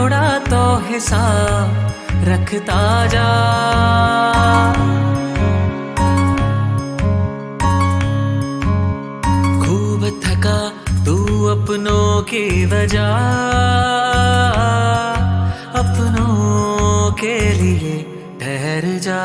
थोड़ा तो हिसाब रखता जा। खूब थका तू अपनों की वजह, अपनों के लिए ठहर जा।